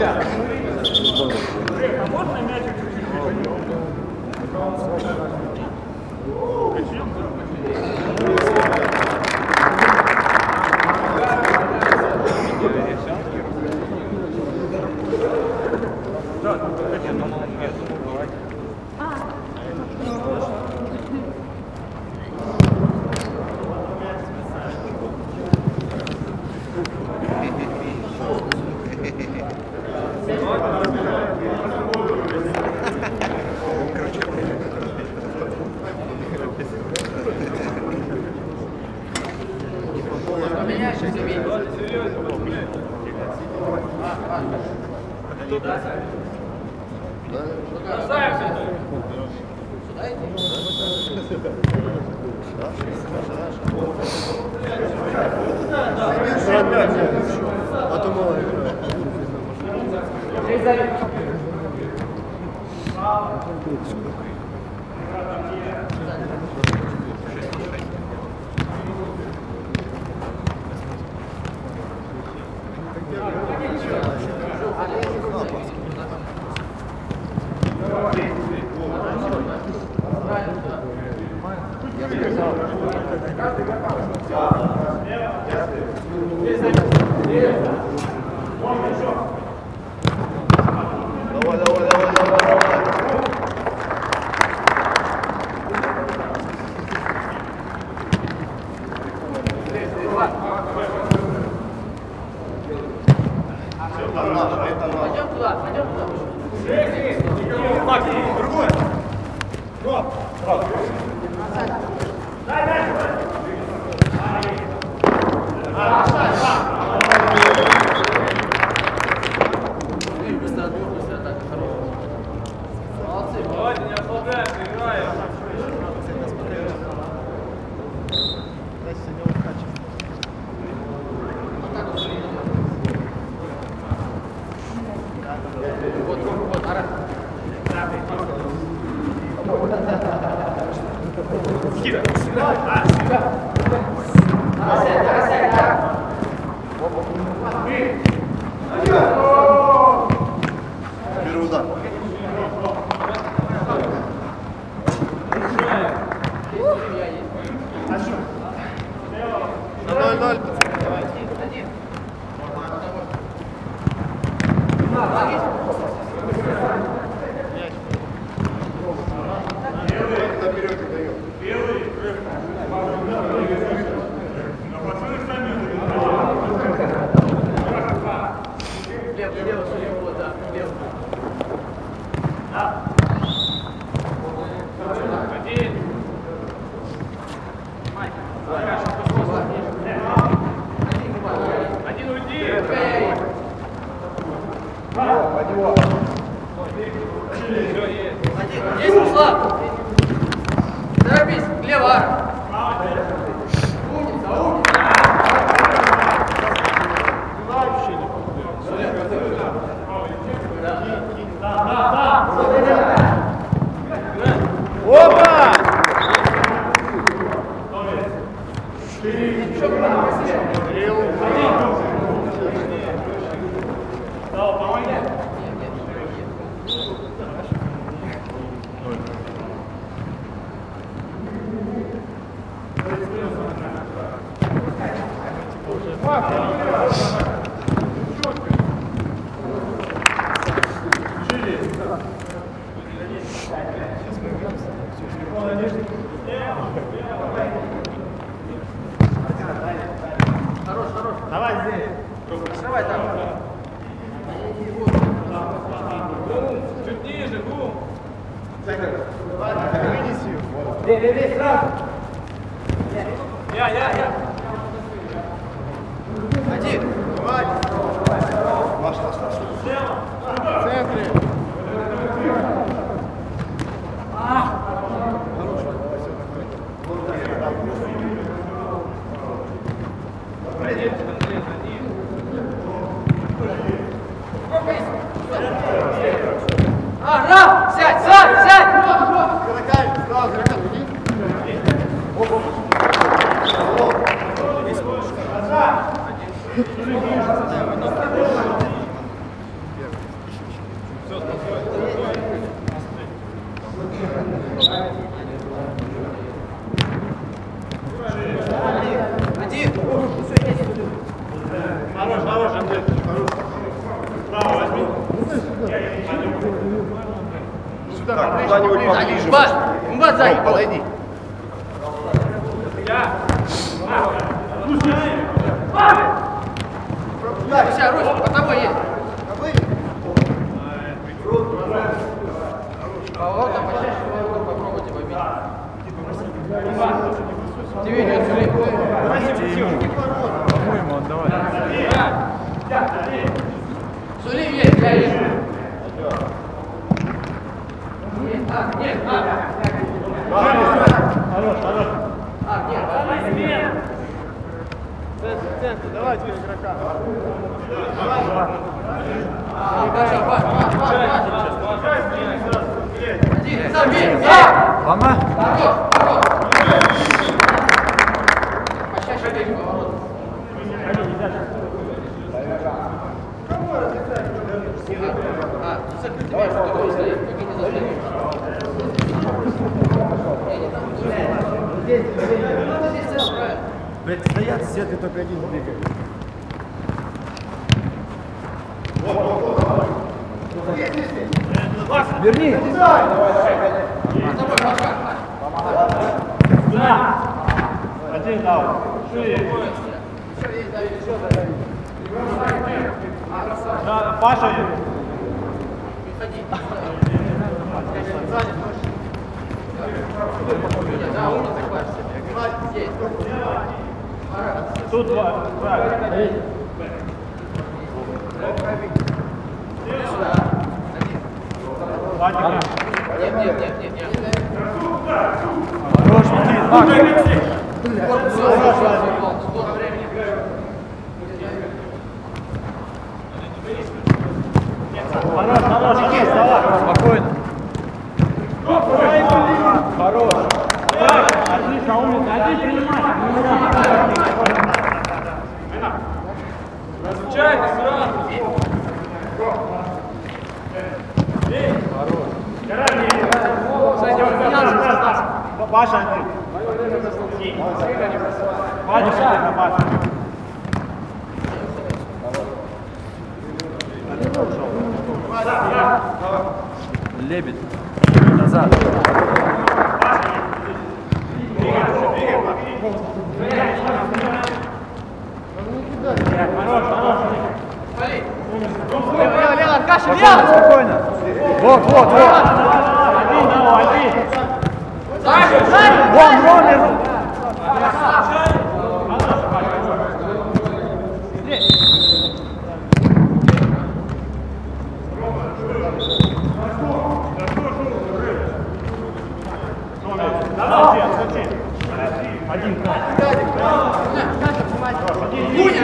А газеты только один двигает. Верни! Давай, давай, давай. Один дал. Шире. Да, Паша. Приходи. Сзади. Да, улица Паша. Здесь. 102. Правильно. Нет, нет, нет, нет, нет. Хорош, Никит. Корпус, сколько времени Хорош, хорош, Никит, вставай. Спокойно. Хорош. Один принимай. Паша, Паша, Паша. Лебедь. Назад. Лево, лево, Аркаша, лево! Спокойно. Вот, вот, вот. Сзади, сзади! Вон, Ромер. Гуня,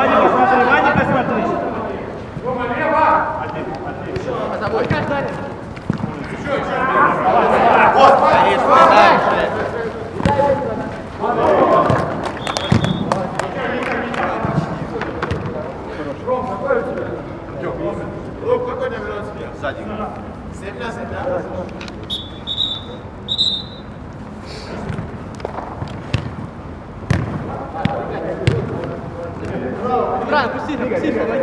Паша, Паша. Ваника смотри, Ваника смотри. За тобой. Ром, какой номер у тебя? Сзади. Земля, земля. 不信，不信，不。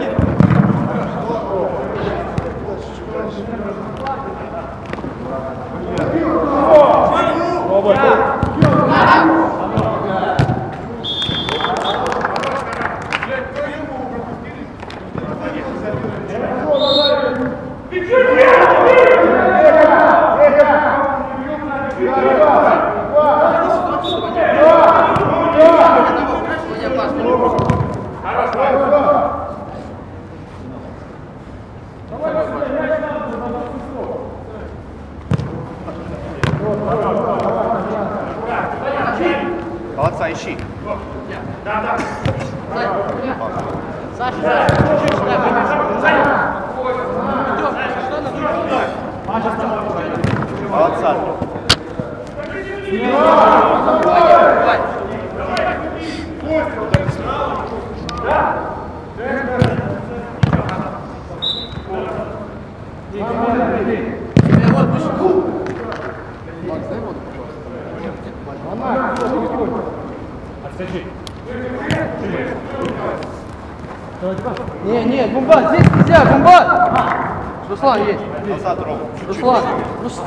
Назад, Ром. Руслан. Рус-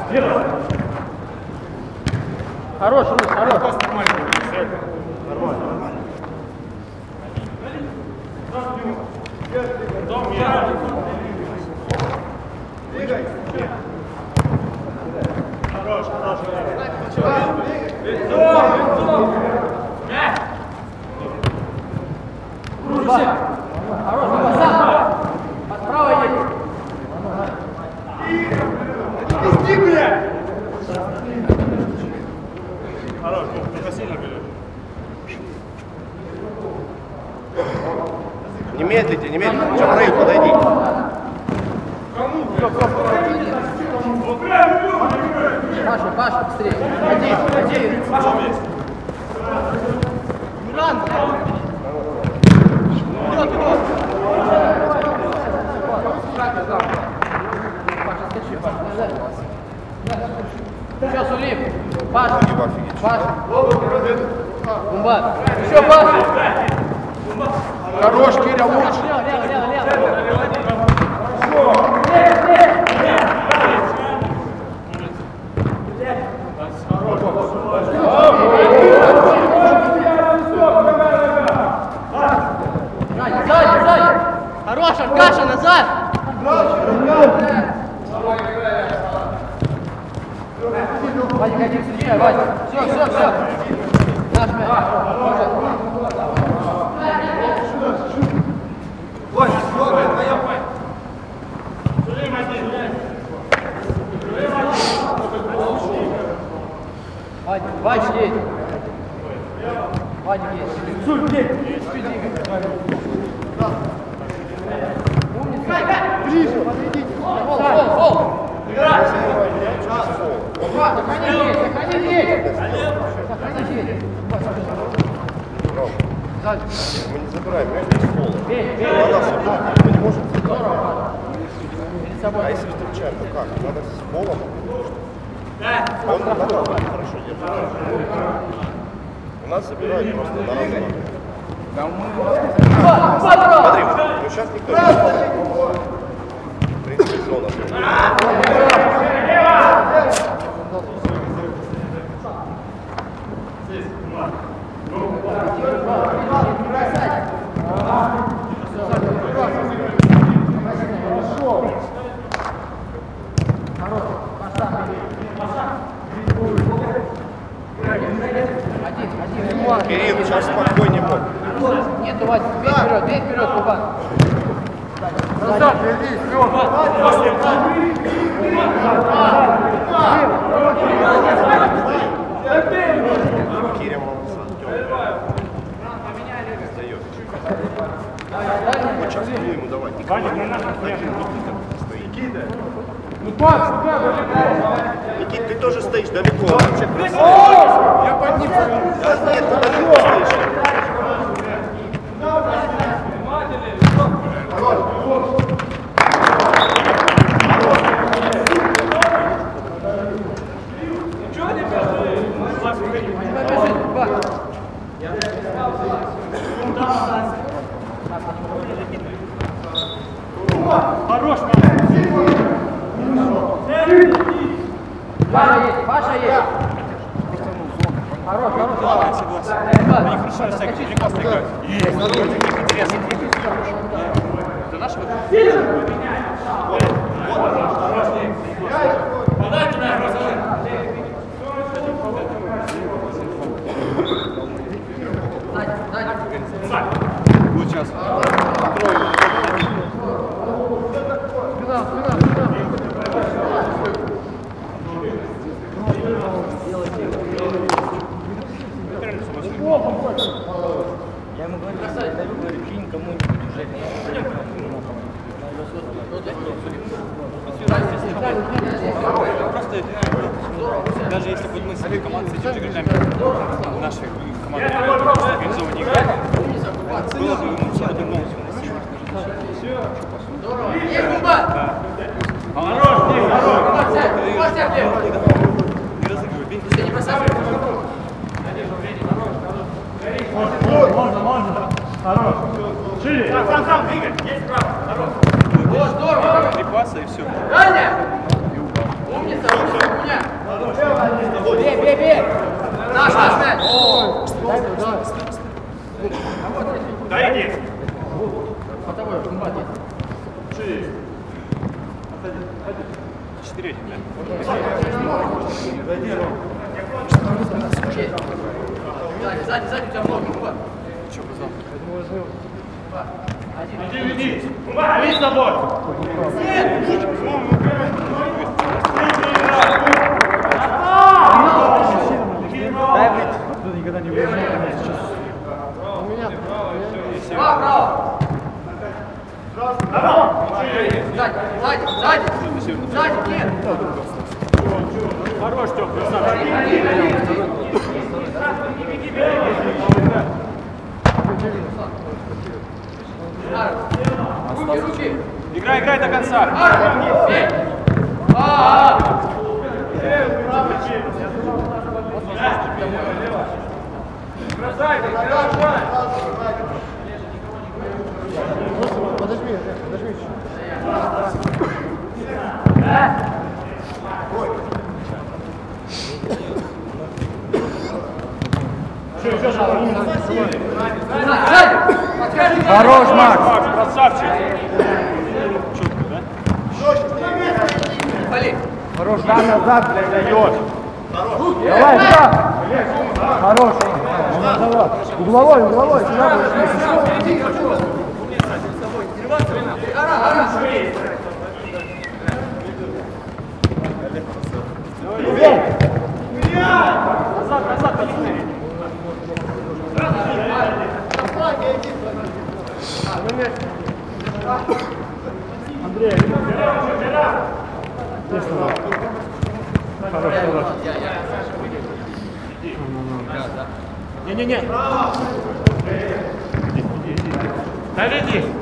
Хорош, Рус, хорош. Гумбат. Хорош, Гумбат, сам. Справа едет. Не медлите, не медлите. Джамраил, подойди. Паша, Паша, быстрее. Один, один. Миран, Вперед, вперед. Паша, скачи, Паша. Сейчас, Улип. Паша. Паша. Гумбат. Еще, Паша. Хорош, Киря, лучше. Лево, лево, лево, лево. Сзади, сзади, сзади. Хорош, Аркаша, назад. Вадик, один встречай, Вадик. Все, все, все. Наш мяч. Вадик, Вадик есть. Вадик есть. Суль, есть. Умница. Ближе, фол, фол. Сохрани есть, сохрани. Сзади. Мы не забираем мяч без пола. Бей, бей. Надо с пола. Мы не можем собой. А если встречаем, то как? Надо с полом. Он хорошо держит. У нас забирают просто на раз. Пас, бро. Смотри, ну сейчас никто не В принципе, зона. Кирилл, сейчас спокойнее будет. Нету, Вадик, бей вперед, бей вперед, Кубан. Сдает. Вот сейчас буду ему давать. Николай, стоит. Ну пас, да, Никит, ты тоже стоишь далеко. Я подниму. Да нет, ты далеко стоишь. Bora, Дай иди. По тобой, есть. Четыре один, да? Есть. Сзади, сзади, сзади у тебя много, Кубан. Че, позвал? Два, право! Сзади, сзади, сзади! Сзади, нет! Хорош, Тём, красавчик. Руки, руки! Играй, играй до конца. Ар, бей! А, а! Подожди, подожди. Хорош, Макс. Макс, красавчик. Четко, да? Хорош, да, назад, блядь, Давай, да. Хорош. Давай. Угловой, угловой, сюда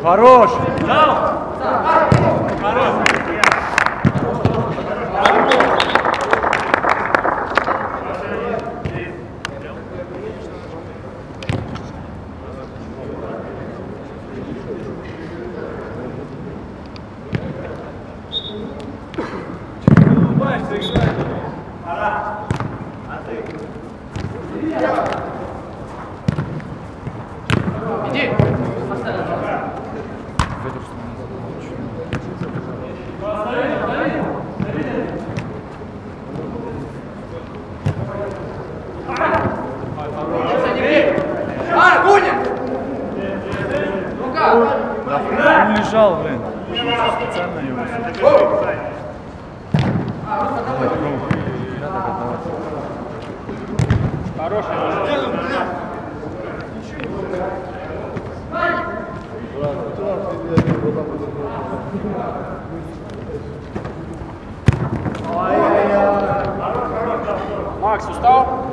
Хорош. Дал. Макс, устал?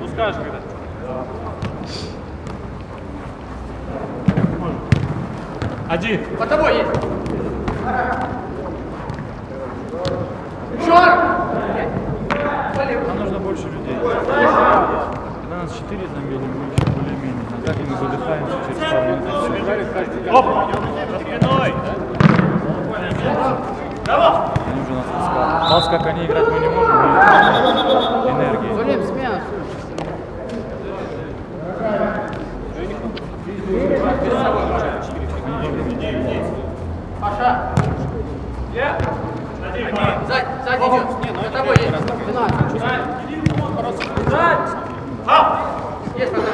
Ну скажешь когда. Один. По тобой есть! Вали! Нам нужно больше людей. Когда нас четыре заменим, мы еще более-менее. А так мы задыхаемся через пару минут. Оп! Спиной! Они уже нас таскают. Пас, как они играть мы не можем. мы Энергии. Валим, смена! Паша! Сзади, сзади идет. За тобой есть. Есть под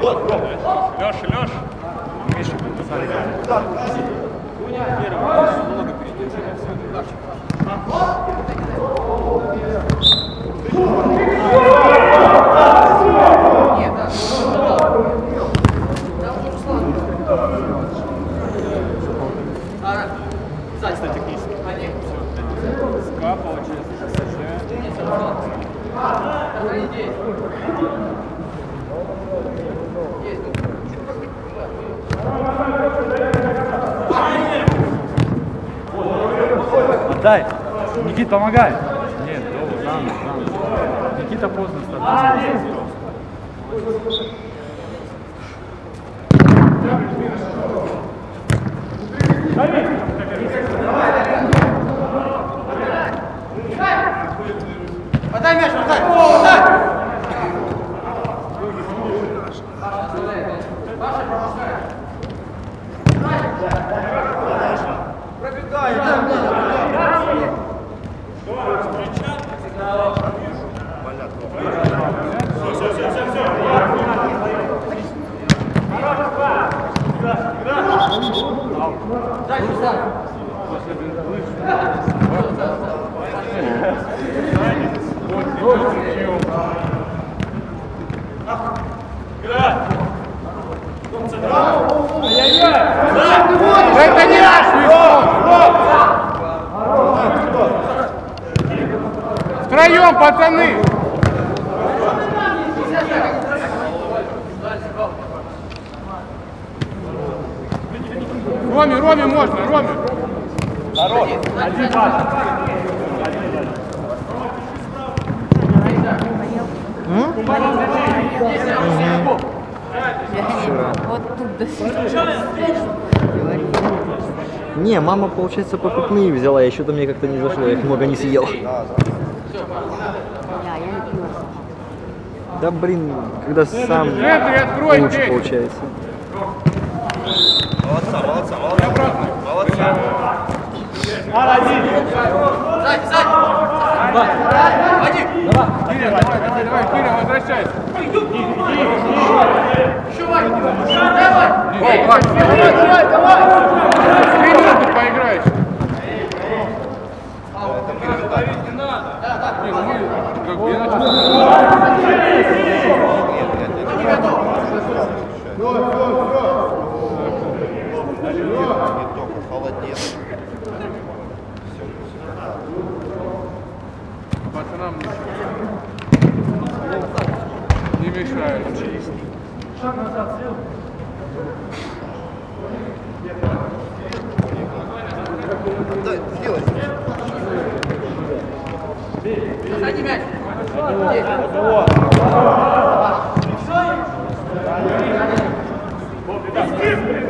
Леша, Леша. Миша, подписали. Нет, да. Отдай. Никит, помогай. Нет, долго, рано, рано. Никита поздно стартовал. Подай мяч, подай! Подай! Это не наш Втроем, пацаны! Роме, Роме можно, Роме! Вот тут до Не, мама, получается, покупные взяла, еще то мне как-то не зашло, я их много не съел. Да блин, когда сам лучше получается. Молодца, молодца, молодца. Молодца. Сзади, сзади! Вадим! Киря, давай, давай, давай, Киря, возвращайся! Еще Вадим! Давай! Давай, давай, давай! Три минуты поиграешь! Не, ну мы, как бы, я начал- Не только холодец. пацанам не мешают. Да, сделай. Сзади мяч! Один, один!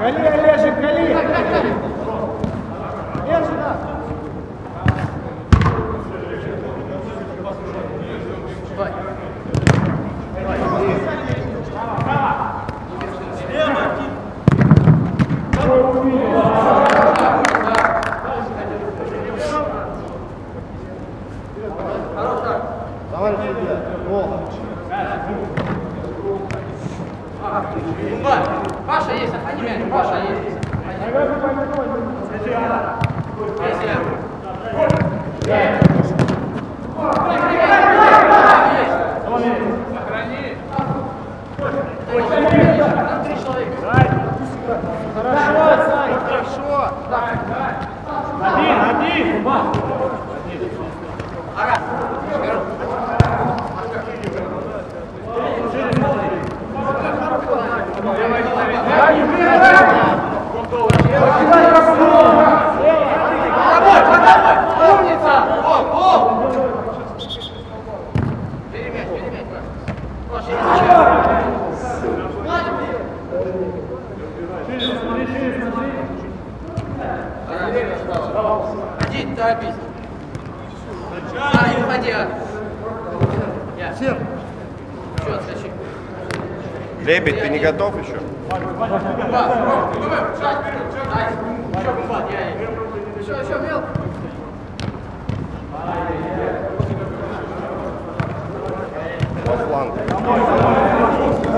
Кали, Олежек, кали!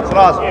Сразу. Сразу.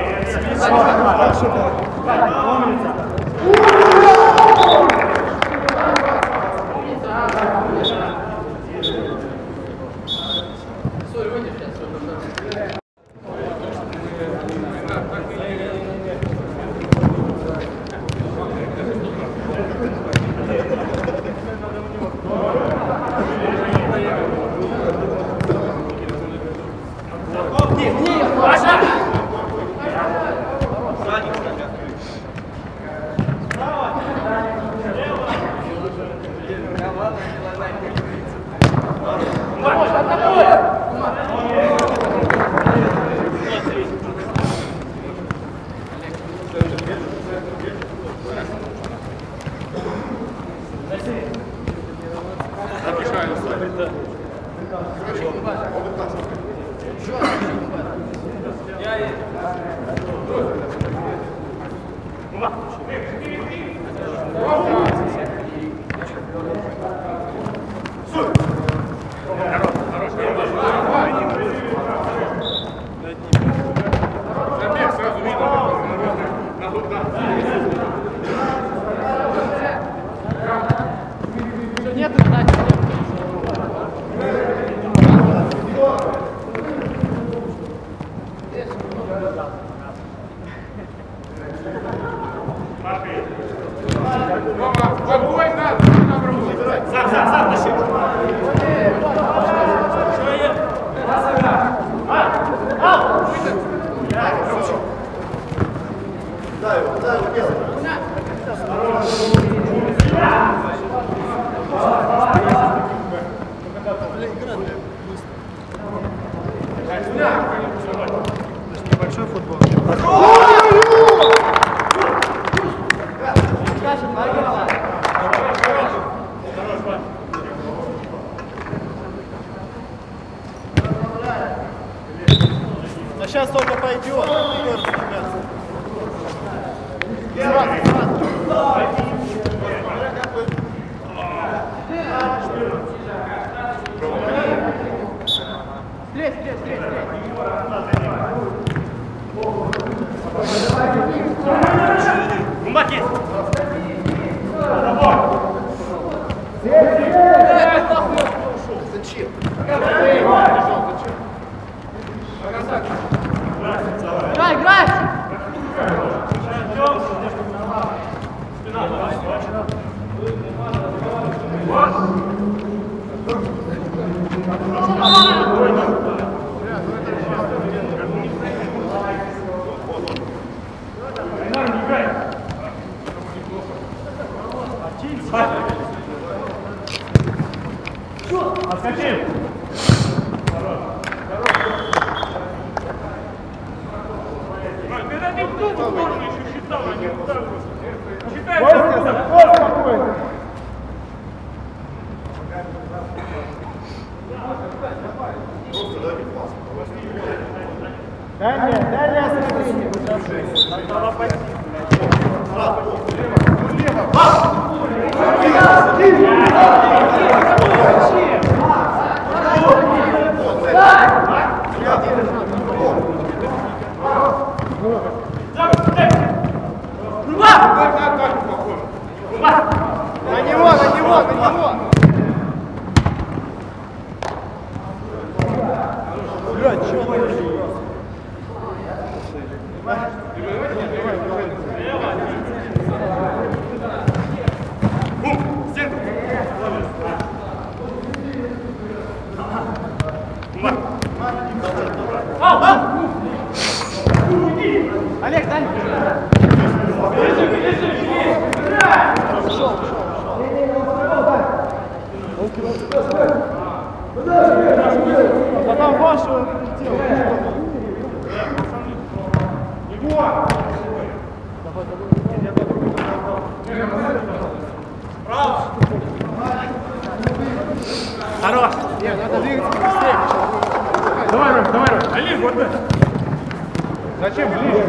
Зачем ближе?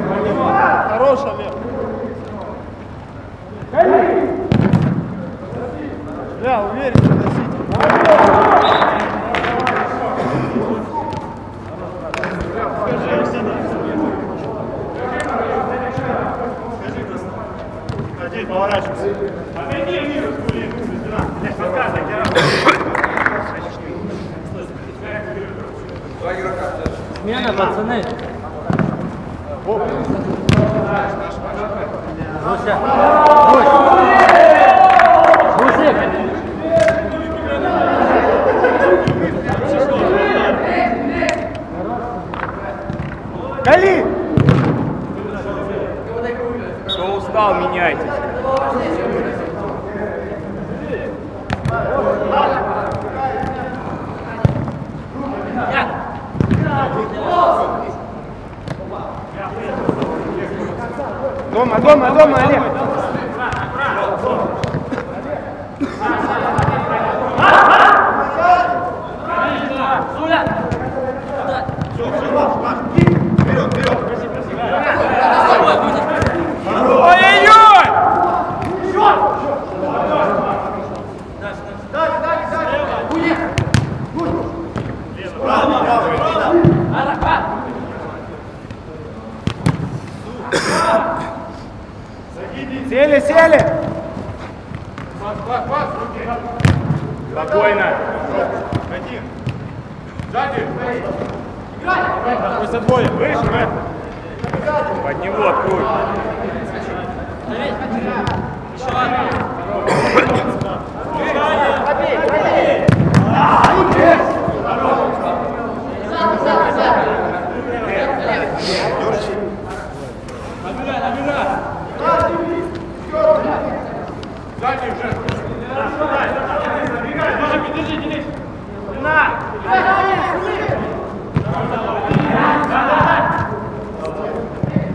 Хорош, Олег. Да, уверенно носите. Один поворачивайся. Отойди, Мир, Кулин. Здесь показывай, Герасим. Пацаны. Гуся. Гусь. Гусик. Гали! Кто устал, меняйтесь. Дома, дома, дома, Олег! Ой-ой-ой! Сели, сели! Спокойно. Какой за двое? Выше, Мэтт. Под него открой.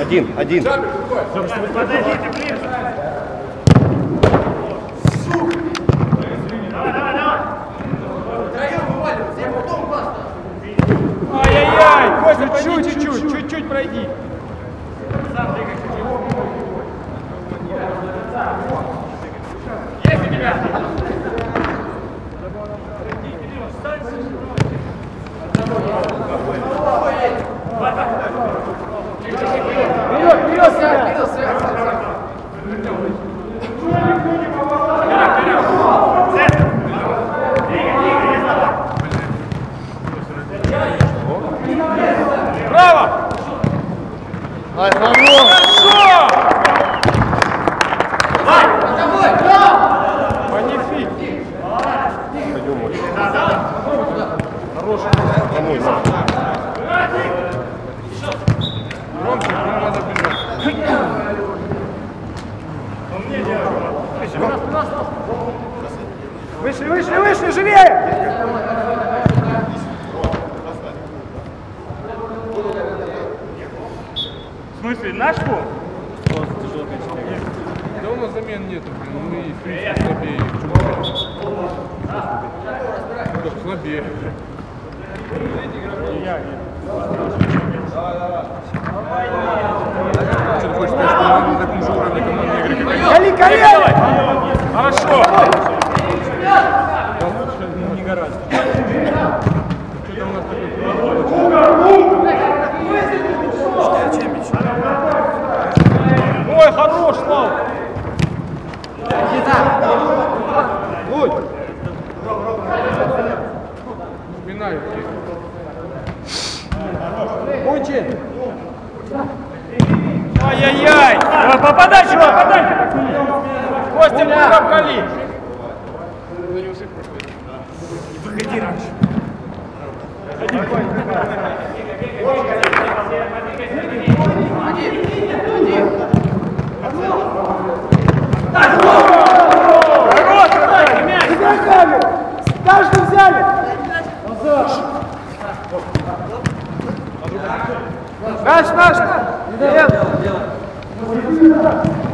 Один, один. Ай-яй-яй! Костя, чуть-чуть, чуть-чуть пройди. Вперед, вперед, себя! Браво! Ай, хорош! Магнифик! Домой, Вышли, вышли, вышли, живее! В смысле, наш пол? Да у нас замен нету, блин. Мы и в принципе слабее. Так слабее. Что ты хочешь сказать, что мы на таком же уровне командной игры, как они? Гали, колено! Хорошо. Ну, не гораздо. Что-то у нас такой Ой, хорош, Слава! Спина. Мучин! Ай-яй-яй! Давай, Попадай, попадай! Костя, Буров, Кали! Игроками! Каждый взяли! Наш, наш, наш! Нет. Вдвоем,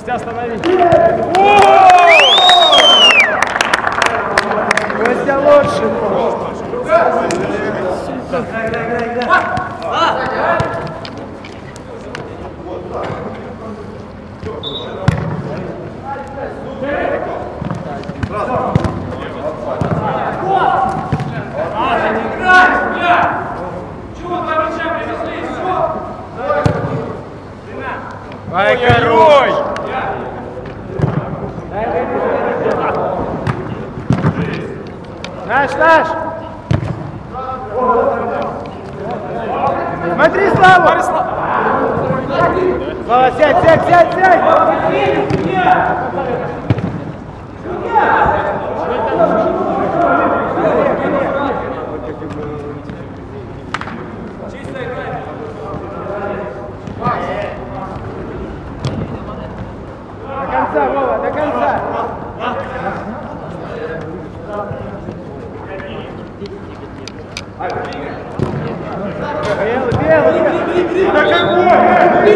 Костя, останови. Костя лучше! Ай, король! Наш, наш! Смотри, Слава! Слава, сядь, сядь, сядь, сядь!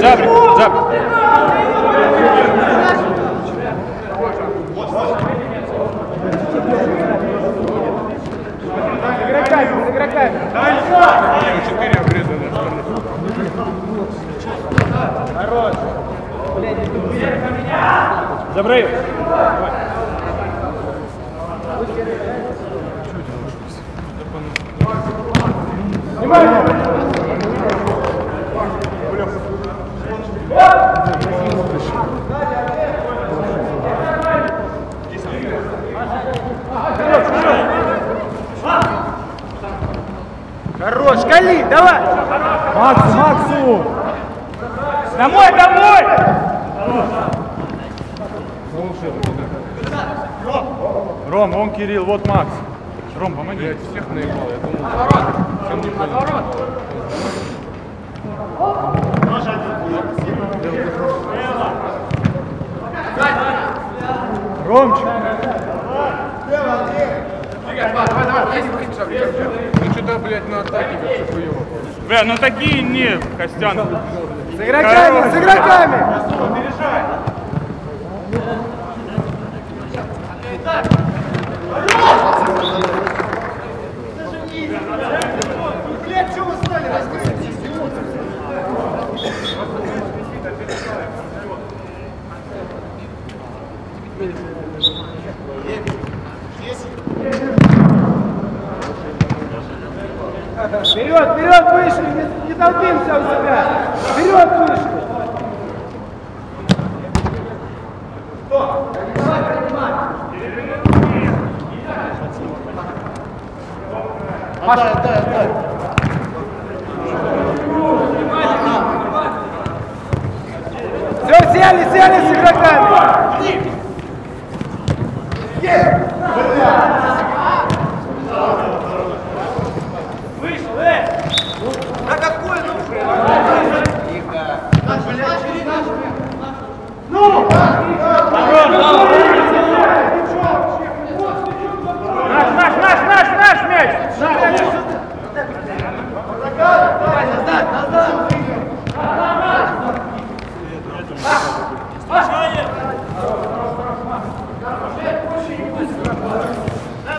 Жабри. С игроками, игроками! Четыре обрезаны. Хорош, кали, давай! Максу, Максу! Домой, домой! Ром, он Кирилл, вот Макс. Ром, помоги. всех наебал, я думал. Ромчик. Ну что-то, блядь, на атаке как хуёво. Бля, ну такие не, Костян. С игроками, с игроками! Вперед, вперед, выше, не, не толпимся у себя. Вперед, выше. Все, сели, сели с игроками. Наш, наш, наш, наш, наш мяч!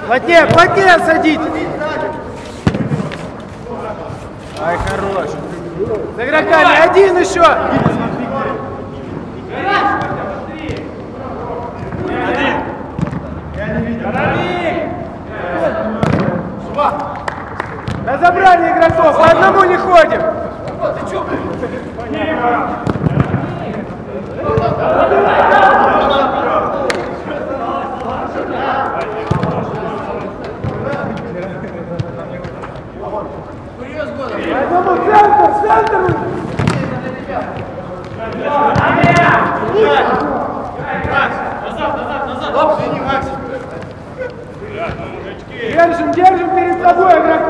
Плотнее, плотнее садить. Ай, хорош. С игроками один еще. собрание игроков, по одному не ходим. Поэтому центр, центр! Назад, назад! Держим, держим перед собой игроков!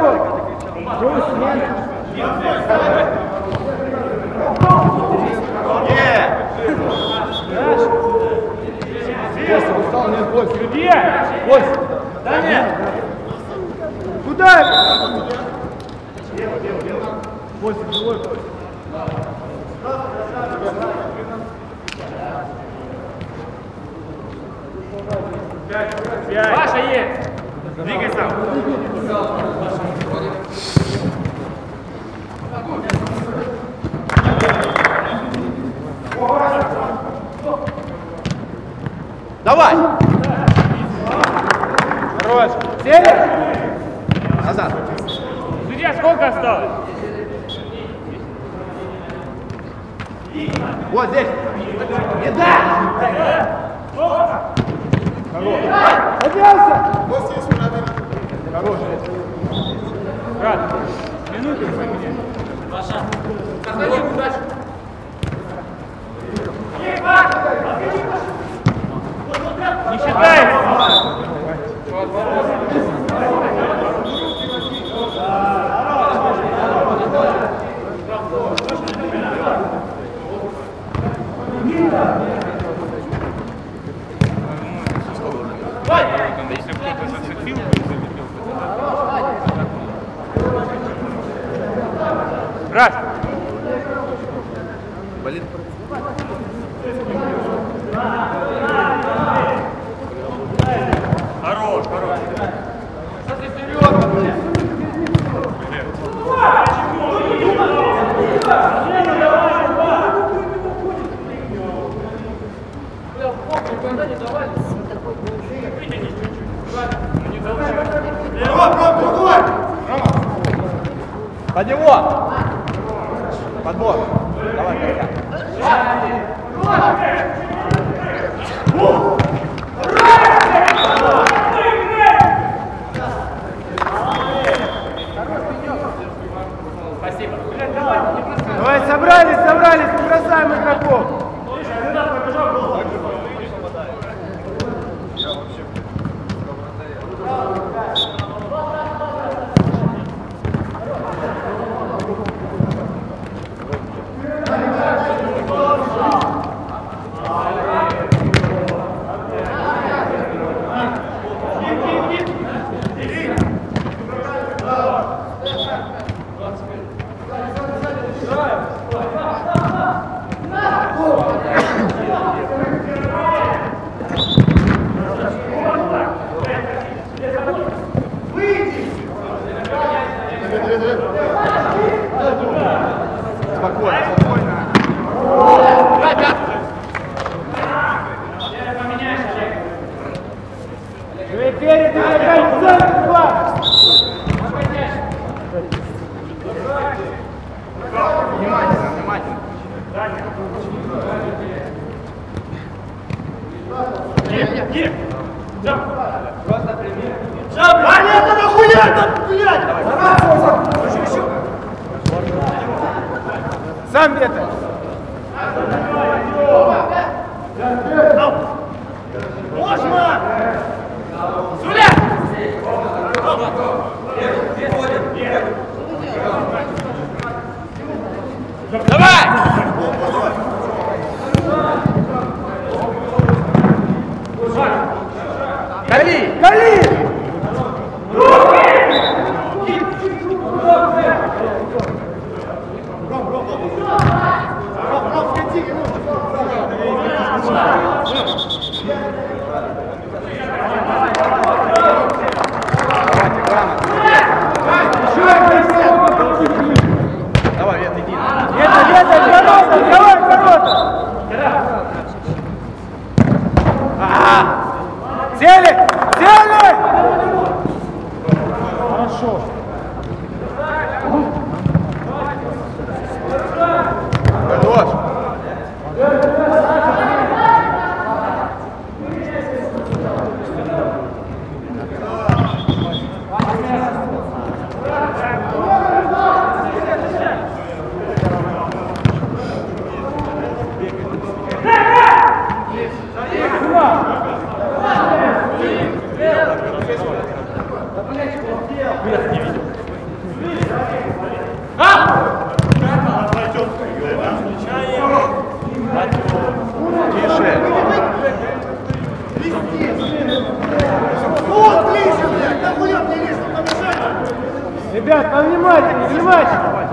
Ребят, повнимательнее, внимательно.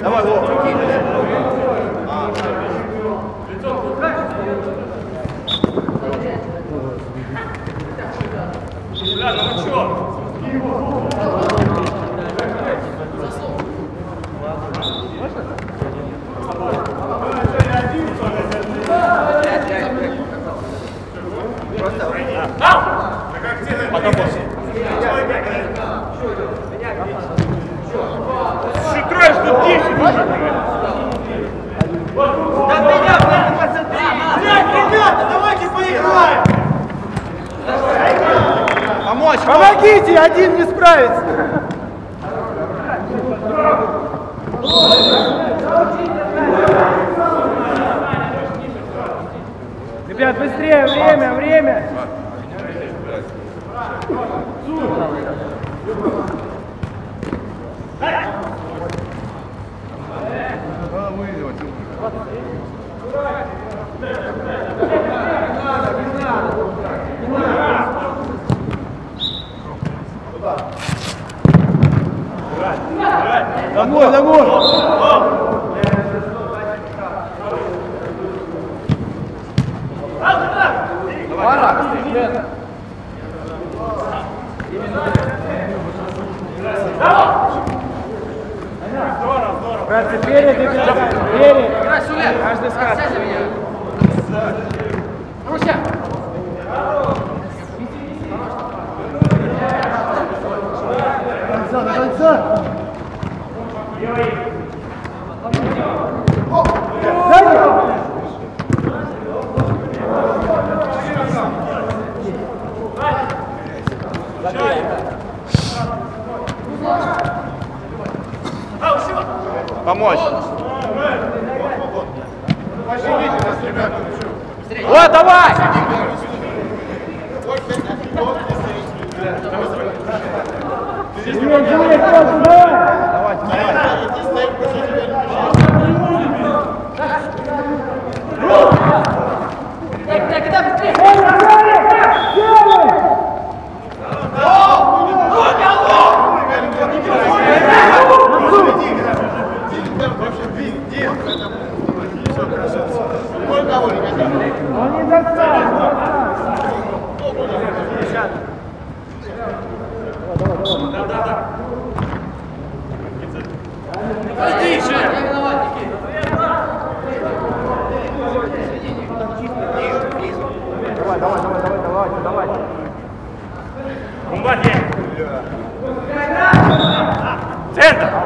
Давай, Вова. Бля, ну вы чё? Потом после. Шутраешь тут 10 уже, блядь. Да меня, блядь, посмотри! Блядь, ребята, давайте поиграем! Помочь! Помогите, один не справится. Ребят, быстрее, время, время. Домой, домой. Братцы, перед и перед. Перед. Играй, Суля! Каждый скат. Сядь за меня! Руся! До конца. Сзади. Помочь! Вот, давай! Julien, Julien, тоже, давай! Так, так, кидай быстрее! Он не достал! Иди же! Я виноват, Никит! Комбат есть. Центр.